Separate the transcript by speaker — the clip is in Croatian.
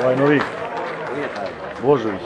Speaker 1: Ovaj novi. Božović.